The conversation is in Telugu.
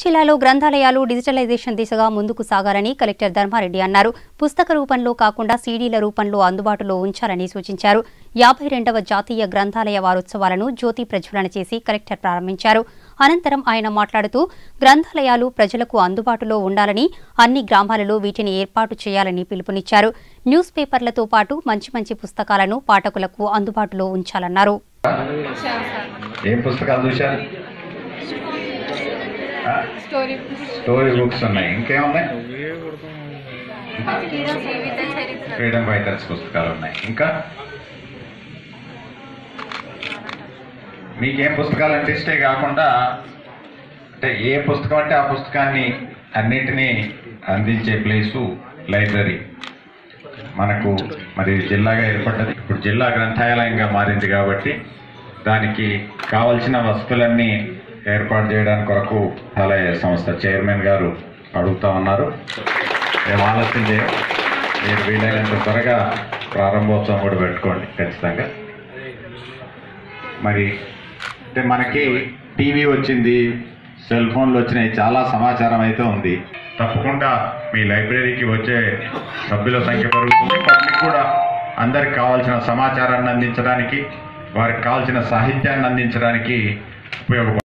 జిల్లాలో గ్రంథాలయాలు డిజిటలైజేషన్ దిశగా ముందుకు సాగాలని కలెక్టర్ ధర్మారెడ్డి అన్నారు. పుస్తక రూపంలో కాకుండా సీడీల రూపంలో అందుబాటులో ఉంచాలని సూచించారు. యాభై రెండవ జాతీయ గ్రంథాలయ వారోత్సవాలను జ్యోతి ప్రజ్వలన చేసి కలెక్టర్ ప్రారంభించారు. అనంతరం ఆయన మాట్లాడుతూ గ్రంథాలయాలు ప్రజలకు అందుబాటులో ఉండాలని అన్ని గ్రామాలలో వీటిని ఏర్పాటు చేయాలని పిలుపునిచ్చారు. న్యూస్ పేపర్లతో పాటు మంచి మంచి పుస్తకాలను పాఠకులకు అందుబాటులో ఉంచాలన్నారు. ఏం పుస్తకాలు స్టోరీ స్టోరీ బుక్స్ ఉన్నాయి. ఇంకేమున్నాయి? ఫ్రీడమ్ ఫైటర్స్ పుస్తకాలు ఉన్నాయి. ఇంకా? మీకేం పుస్తకాలు అంటే ఇష్టే కాకుండా అంటే ఏ పుస్తకం అంటే ఆ పుస్తకాన్ని అన్నిటినీ అందించే ప్లేసు లైబ్రరీ. మనకు మరి జిల్లాగా ఏర్పడ్డది. ఇప్పుడు జిల్లా గ్రంథాలయంగా మారింది కాబట్టి దానికి కావలసిన వస్తువులన్నీ ఏర్పాటు చేయడానికి కొరకు ఆలయ సంస్థ చైర్మన్ గారు అడుగుతా ఉన్నారు. మేము ఆలస్యం చేయం. మీరు వీలైనంత త్వరగా ప్రారంభోత్సవం కూడా పెట్టుకోండి ఖచ్చితంగా. మరి అంటే మనకి టీవీ వచ్చింది సెల్ ఫోన్లు వచ్చినాయి చాలా సమాచారం అయితే ఉంది. తప్పకుండా మీ లైబ్రరీకి వచ్చే సభ్యుల సంఖ్య పెరుగుతుంది. పబ్లిక్ కూడా అందరికి కావాల్సిన సమాచారాన్ని అందించడానికి వారికి కావాల్సిన సాహిత్యాన్ని అందించడానికి ఉపయోగపడుతుంది.